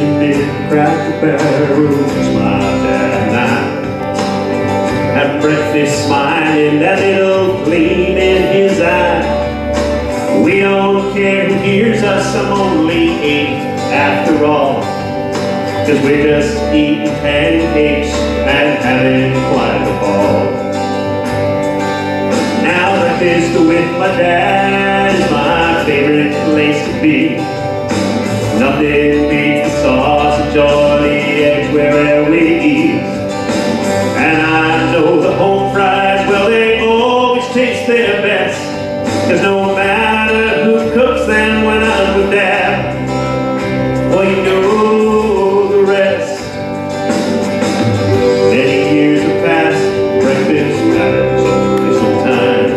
bacon and cracker barrels, my dad and I. At breakfast smiling, that little gleam in his eye. We don't care who hears us, I'm only eight after all. Cause we're just eating pancakes and having quite a ball. Now breakfast with my dad is my favorite place to be. Nothing taste their best. Cause no matter who cooks them when I'm with Dad, well, you know the rest. Many years have passed, breakfast matters only sometimes.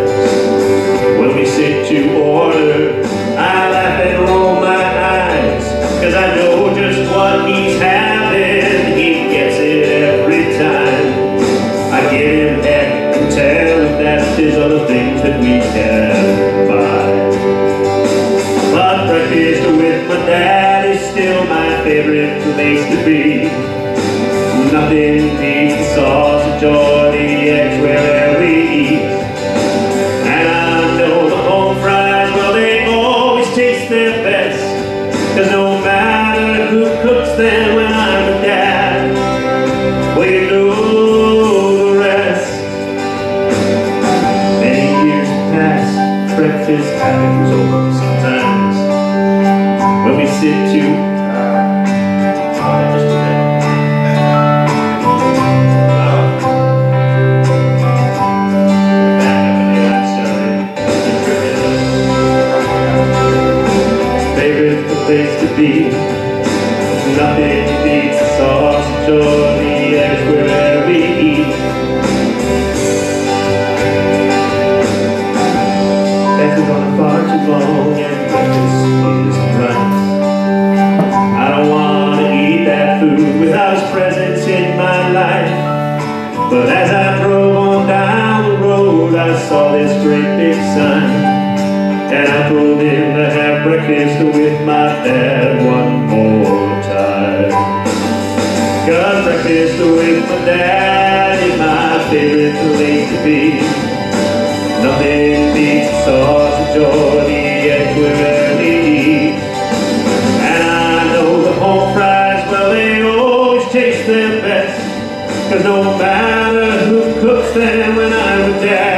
When we sit to order, I laugh and roll my eyes. Cause I know just what he's having, that there's other things that we can buy. But breakfast with my dad is still my favorite place to be. Nothing beats the sausage or the eggs we eat. And I know the home fries, well, they always taste their best. Cause no matter who cooks them breakfast happens over sometimes. When we sit to uh, just a. Favorite place to be. Is on far too long and breakfast is right. I don't want to eat that food without his presence in my life. But as I drove on down the road, I saw this great big sign. And I pulled in to have breakfast with my dad one more time. Cause breakfast with my dad is my favorite place to be. Sausage or the eggs wherever we eat. And I know the home fries, well, they always taste their best. Cause no matter who cooks them when I'm with dad,